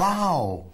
Wow!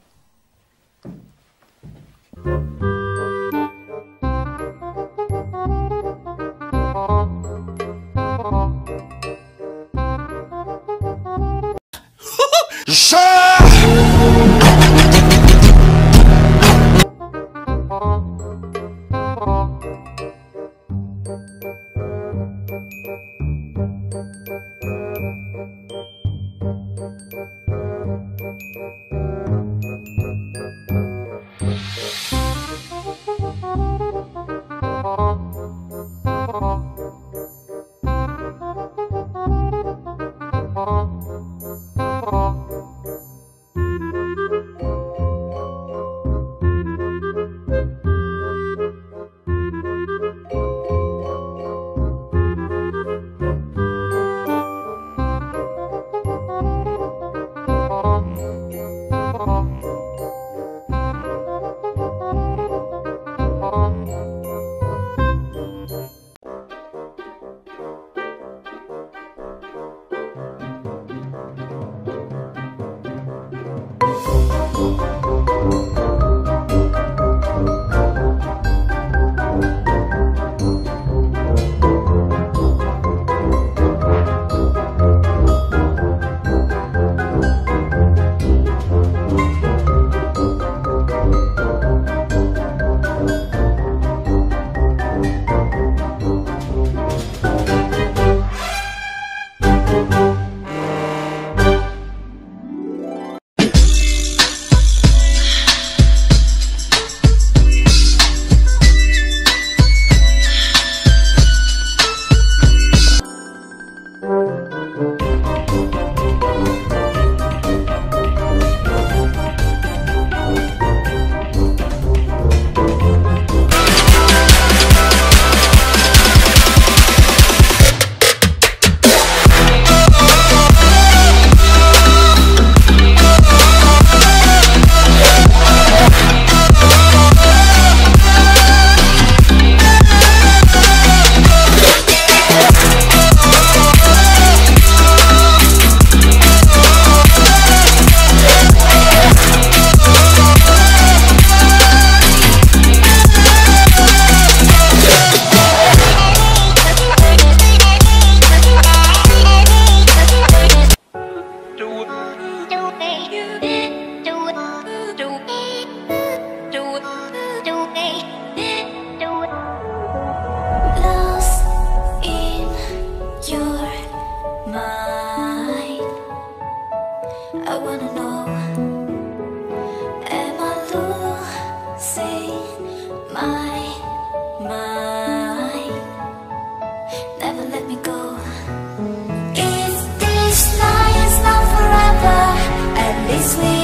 At least